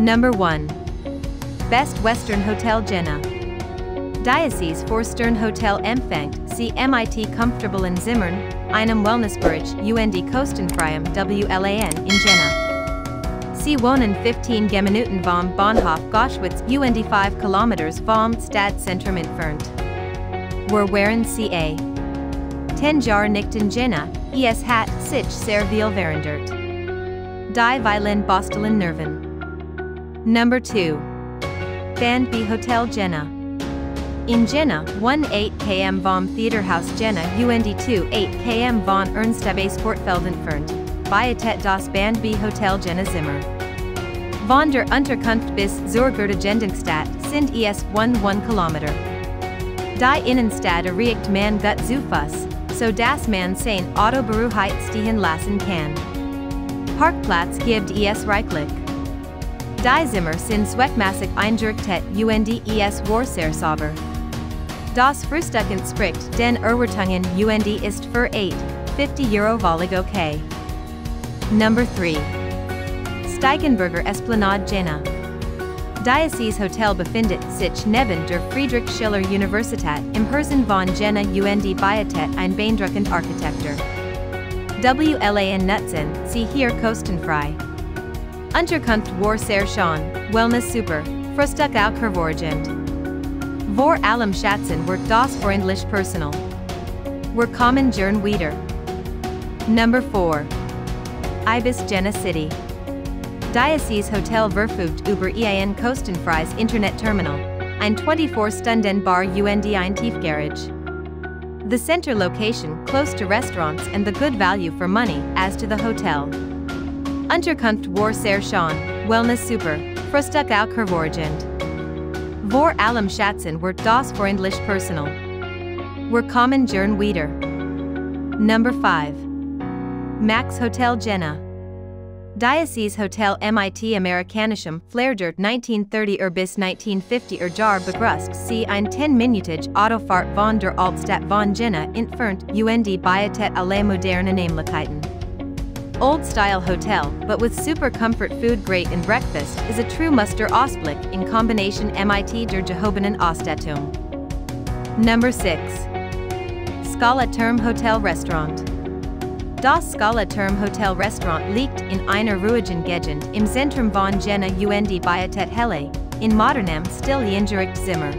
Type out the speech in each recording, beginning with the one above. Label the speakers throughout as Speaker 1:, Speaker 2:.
Speaker 1: Number 1. Best Western Hotel Jena. Diocese for Stern Hotel Empfängt, CMIT Comfortable in Zimmern, einem Wellnessbereich, UND Kostenfreiem, WLAN in Jena. Sie wohnen 15 Minuten vom Bahnhof Göschwitz, UND 5 km vom Stadtzentrum entfernt. Wir waren ca. 10 Jahre nicht Jena, es hat sich sehr viel verändert. Die Violin Bostelen Nerven. Number 2. Band B Hotel Jena. In Jena, 1 8 km vom Theaterhaus Jena UND 2 8 km von Ernst-Abbe-Sportfeld entfernt, Bietet das Band B Hotel Jena Zimmer. Von der Unterkunft bis zur Gerdegendungsstadt sind es 1 1 km. Die Innenstadt erreicht man gut zu Fuß, so dass man sein Auto beruhigt stehen lassen kann. Parkplatz gibt es reichlich. Die Zimmer sind zweckmäßig eingerichtet und es Warsersauber. Das Frühstück entspricht den Erwartungen und ist für 8, 50 Euro völlig okay. Number 3. Steigenberger Esplanade Jena. Diocese Hotel befindet sich neben der Friedrich Schiller Universität im Herzen von Jena und bietet ein beeindruckend Architektur. WLAN Nutzen, sie hier kostenfrei. Unterkunft war sehr schön, Wellness super, Frühstück auch hervorragend. Vor allem Schatzen wird das freundlich Personal. Wir kommen gern wieder. Number 4. Ibis Jena City. Diocese Hotel verfügt über ein kostenfreies Internetterminal, ein 24-Stunden-Bar und ein Tiefgarage. The center location close to restaurants and the good value for money as to the hotel. Unterkunft war sehr schön, Wellness super, Frühstück auch hervorragend. Vor allem Schatzen wird das freundlich Personal. Wir kommen gern wieder. Number 5. Max Hotel Jena. Diocese Hotel MIT Amerikanischem Flairdert 1930 Urbis 1950 er Jar begrust see ein 10 Minutage Autofahrt von der Altstadt von Jena entfernt UND Bietet alle moderne Nämlichkeiten. Old style hotel, but with super comfort food great and breakfast, is a true muster Ausblick in combination MIT der Gehobenen Ausstattung. Number 6. Scala Turm Hotel Restaurant. Das Scala Turm Hotel Restaurant liegt in einer ruhigen Gegend im Zentrum von Jena und Bietet Helle, in modernem Stil Zimmer.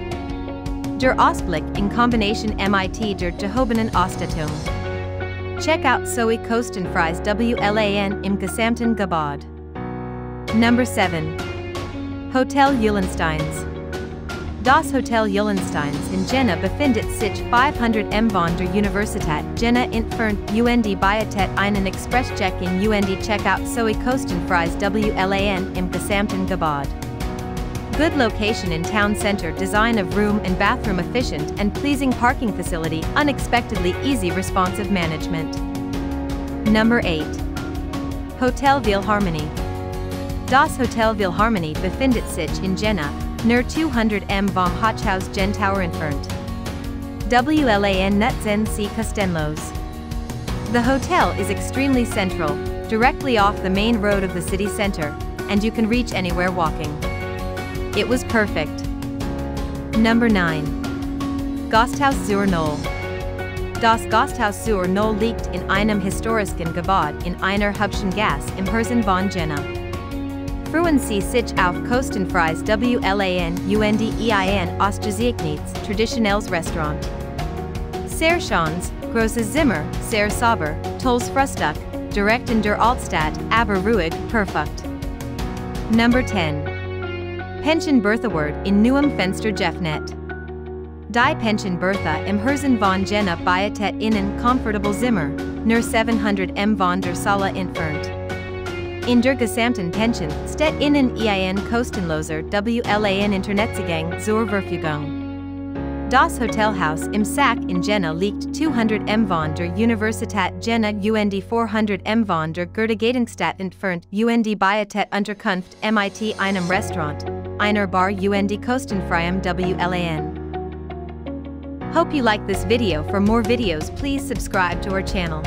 Speaker 1: Der Ausblick in combination MIT der Gehobenen Ausstattung. Check out Zoe Kostenfries WLAN im Gesamten Gebäude. Number 7. Hotel Eulensteins. Das Hotel Eulensteins in Jena befindet sich 500 m von der Universität Jena entfernt UND bietet einen Express-Check-in UND Checkout Zoe Kostenfries WLAN im Gesamten Gebäude. Good location in town center design of room and bathroom efficient and pleasing parking facility unexpectedly easy responsive management. Number 8. Hotel Wilharmonie. Das Hotel Wilharmonie befindet sich in Jena, near 200 m vom Hochhaus JenTower entfernt. WLAN Nutzen C. Kostenlos. The hotel is extremely central, directly off the main road of the city center, and you can reach anywhere walking. It was perfect. Number 9. Gasthaus zur Null. Das Gasthaus zur Null liegt in einem historischen Gebäude in einer hübschen Gas im Herzen von Jena. Freuen Sie sich auf kostenfreies WLAN UNDEIN Ostasiagnitz traditionelles Restaurant. Sehr schönes, großes Zimmer, sehr sauber, tolles Frühstück, direkt in der Altstadt, aber ruhig, perfekt. Number 10. Pension Bertha Word in Neuem Fenster Jeffnet. Die Pension Bertha im Herzen von Jena Bietet innen Comfortable Zimmer, nur 700 m von der Saale entfernt. In der gesamten Pension steht innen ein kostenloser WLAN Internetzugang zur Verfügung. Das Hotelhaus im Sack in Jena liegt 200 m von der Universität Jena UND 400 m von der Gerdegatungstadt entfernt UND Bietet Unterkunft MIT einem Restaurant, einer Bar und kostenfreiem WLAN. Hope you like this video for more videos please subscribe to our channel.